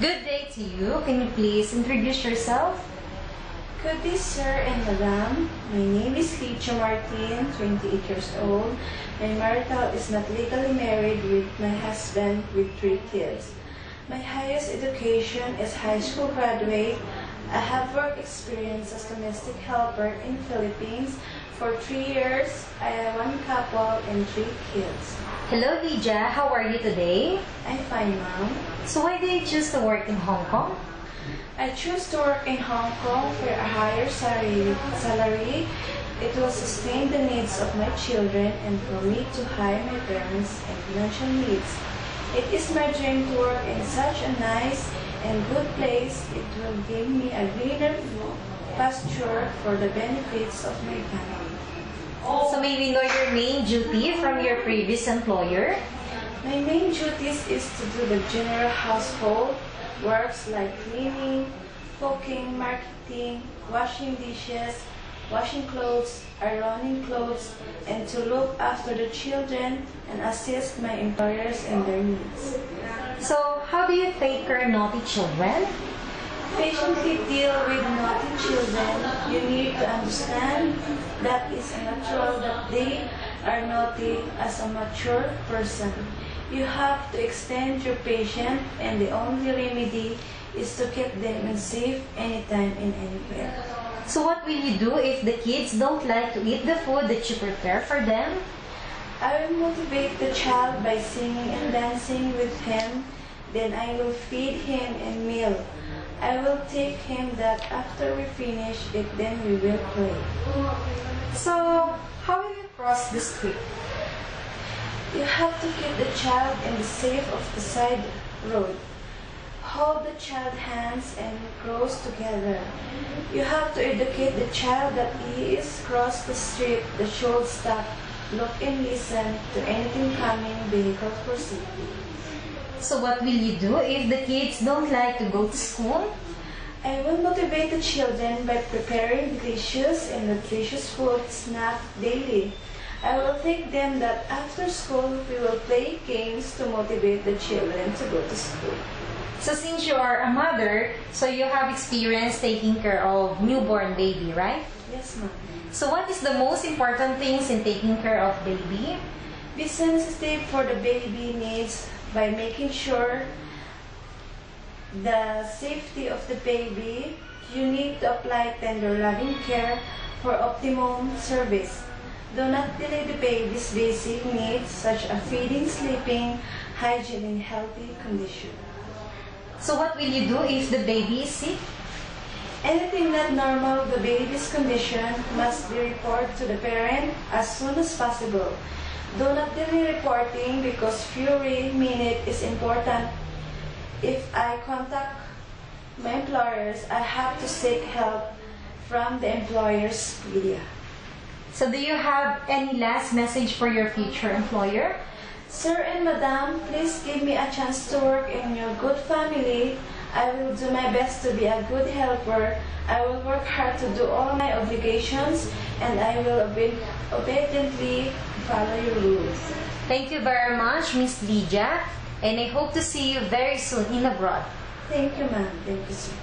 Good day to you. Can you please introduce yourself? Good day, sir and madam. My name is Licha Martin, 28 years old. My marital is not legally married with my husband with three kids. My highest education is high school graduate. I have work experience as domestic helper in Philippines for three years. I have one couple and three kids. Hello, Lydia. How are you today? I'm fine, ma'am. So why did you choose to work in Hong Kong? I choose to work in Hong Kong for a higher salary. salary. It will sustain the needs of my children and for me to hire my parents and financial needs. It is my dream to work in such a nice and good place. It will give me a greener pasture for the benefits of my family. So may we know your main duty from your previous employer? My main duties is to do the general household works like cleaning, cooking, marketing, washing dishes, washing clothes, ironing clothes, and to look after the children and assist my employers in their needs. So how do you take care of naughty children? Patiently deal with naughty children. You need to understand that it's natural that they are naughty as a mature person. You have to extend your patience and the only remedy is to keep them in safe anytime and anywhere. So what will you do if the kids don't like to eat the food that you prepare for them? I will motivate the child by singing and dancing with him. Then I will feed him a meal. I will take him that after we finish it, then we will play. So how will you cross the street? You have to keep the child in the safe of the side road. Hold the child hands and cross together. You have to educate the child that he is cross the street, the should stop, look and listen to anything coming vehicle safety. So what will you do if the kids don't like to go to school? I will motivate the children by preparing delicious and nutritious food snack daily. I will take them that after school we will play games to motivate the children to go to school. So since you are a mother, so you have experience taking care of newborn baby, right? Yes, ma'am. So what is the most important things in taking care of baby? Be sensitive for the baby needs by making sure the safety of the baby. You need to apply tender loving care for optimum service. Do not delay the baby's basic needs such as feeding, sleeping, hygiene, and healthy condition. So what will you do if the baby is sick? Anything not normal, the baby's condition must be reported to the parent as soon as possible. Do not delay reporting because every minute is important. If I contact my employers, I have to seek help from the employer's media. So do you have any last message for your future employer? Sir and Madam, please give me a chance to work in your good family. I will do my best to be a good helper. I will work hard to do all my obligations and I will obe- obediently follow your rules. Thank you very much, Miss Lydia, and I hope to see you very soon in abroad. Thank you, ma'am. Thank you, sir.